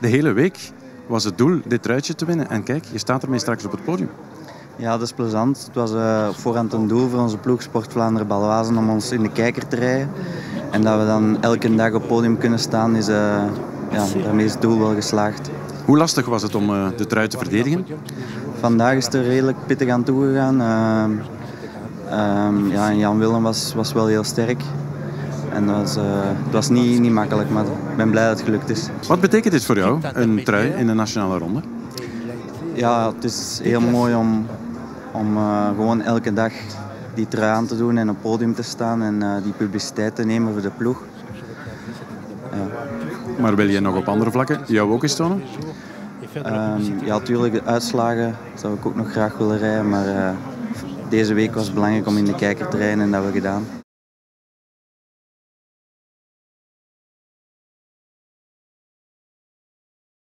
de hele week was het doel dit truitje te winnen. En kijk, je staat ermee straks op het podium. Ja, dat is plezant. Het was uh, voorhand een doel voor onze ploeg Sport Vlaanderen Baloisen om ons in de kijker te rijden. En dat we dan elke dag op het podium kunnen staan, is, uh, ja, daarmee is het doel wel geslaagd. Hoe lastig was het om uh, de trui te verdedigen? Vandaag is het er redelijk pittig aan toegegaan. Um, ja, Jan Willem was, was wel heel sterk. En dat was, uh, het was niet, niet makkelijk, maar ik ben blij dat het gelukt is. Wat betekent dit voor jou, een trui in de nationale ronde? Ja, het is heel mooi om, om uh, gewoon elke dag die trui aan te doen en op het podium te staan en uh, die publiciteit te nemen voor de ploeg. Ja. Maar wil je nog op andere vlakken jou ook eens tonen? Um, ja, natuurlijk, de uitslagen zou ik ook nog graag willen rijden, maar deze week was het belangrijk om in de kijker te rijden en dat hebben we gedaan.